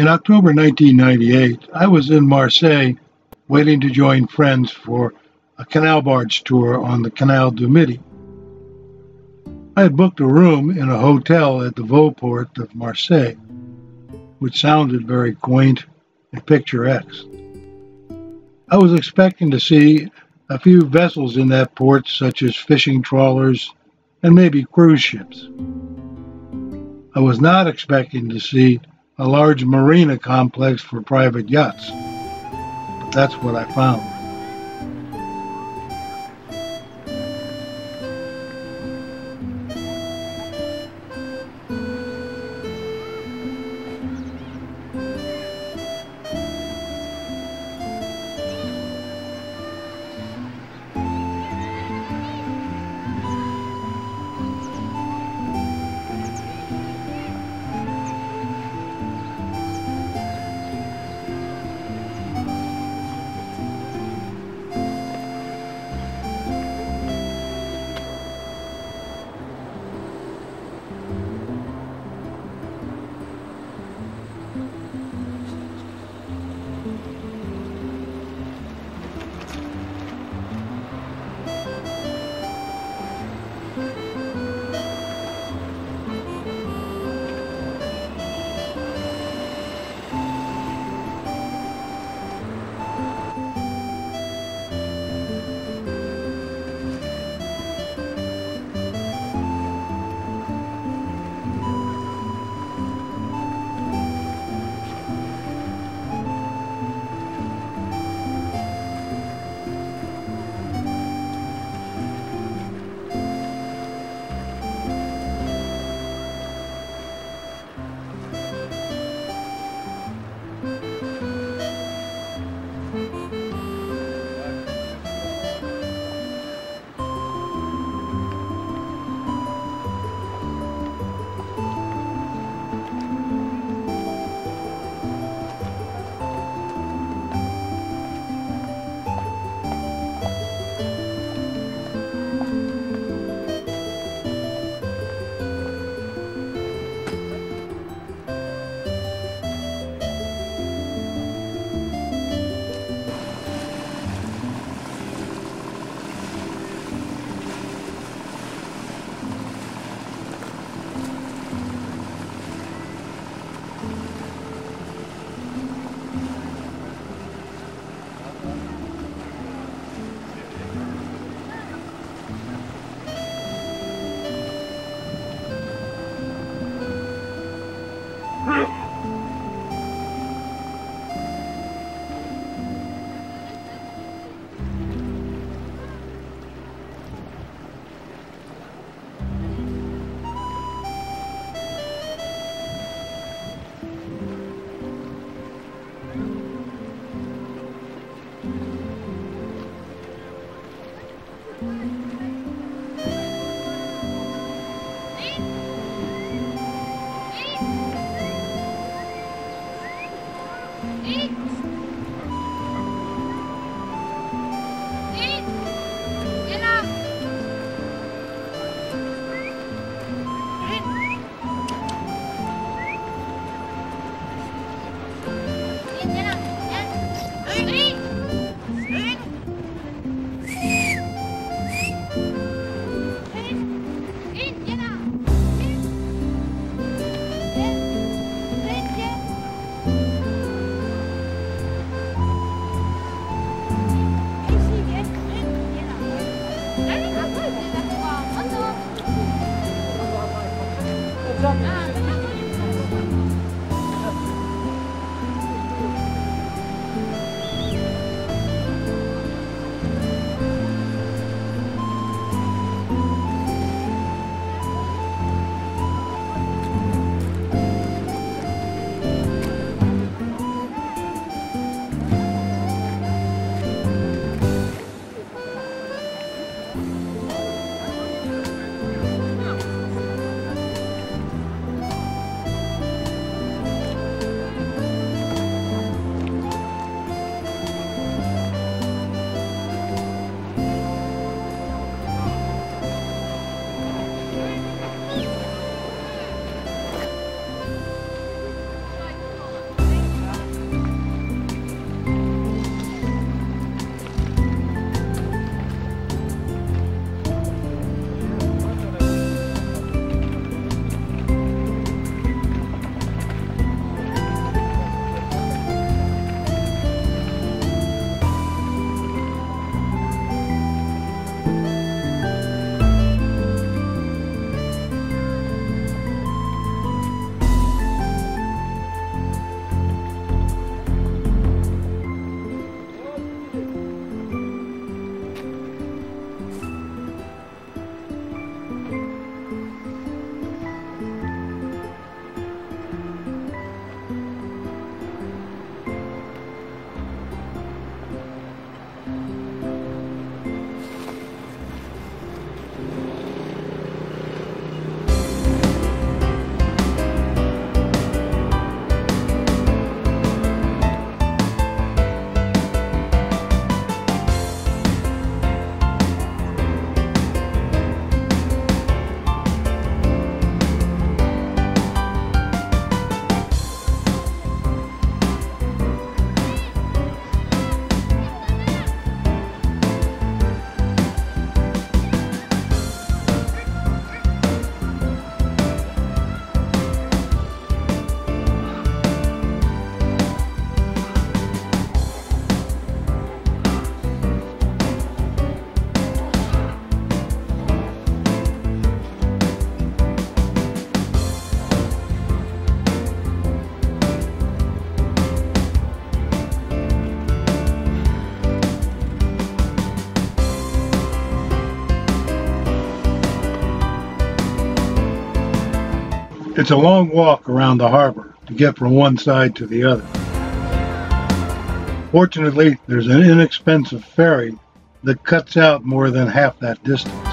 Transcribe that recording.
In October 1998, I was in Marseille waiting to join friends for a canal barge tour on the Canal du Midi. I had booked a room in a hotel at the Vieux Port of Marseille, which sounded very quaint and picturesque. I was expecting to see a few vessels in that port, such as fishing trawlers and maybe cruise ships. I was not expecting to see a large marina complex for private yachts, but that's what I found. Bye. 아, It's a long walk around the harbor to get from one side to the other. Fortunately, there's an inexpensive ferry that cuts out more than half that distance.